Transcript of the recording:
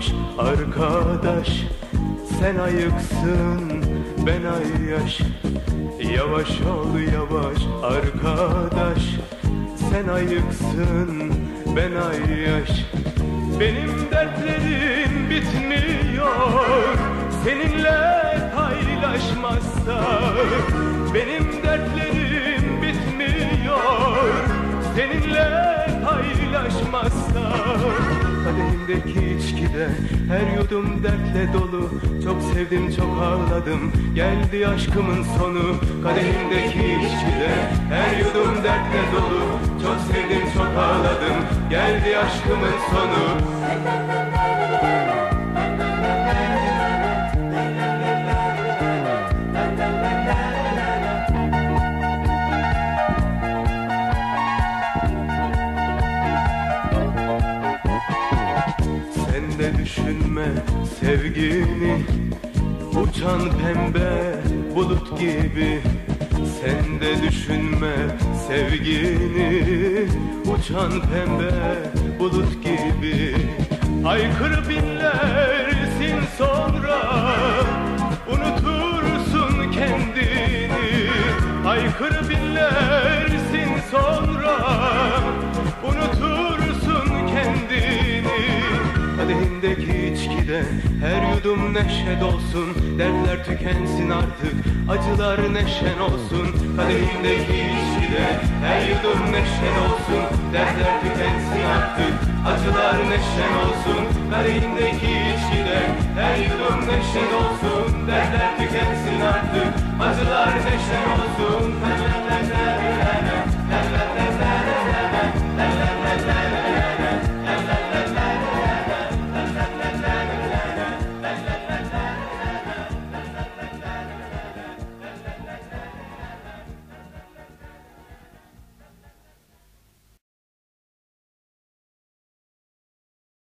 yavaş arkadaş Sen ayıksın ben ayyaş Yavaş ol yavaş. Arkadaş Sen ayıksın ben ayyaş Benim dertlerim bitmiyor. Seninle paylaşmazsak Benim dertlerim bitmiyor. Seninle paylaşmazsak Kadehimdeki içkide her yudum dertle dolu. Çok sevdim çok ağladım. Geldi aşkımın sonu. Kadehimdeki içkide her yudum dertle dolu. Çok sevdim çok ağladım. Geldi aşkımın sonu Sen de düşünme sevgini. Uçan pembe bulut gibi. Sen de düşünme sevgini. Uçan pembe bulut gibi. Aykırı binlersin sonra Unutursun kendini. Aykırı binlersin Kadehimdeki içkide her yudum neşe dolsun Dertler tükensin artık acılar neşen olsun. Kadehimdeki içkide her yudum neşen olsun Dertler tükensin artık acılar neşen olsun. Kadehimdeki içkide her yudum neşen olsun